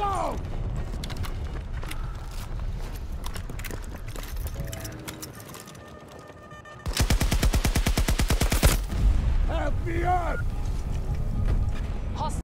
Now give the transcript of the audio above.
down! Help me up!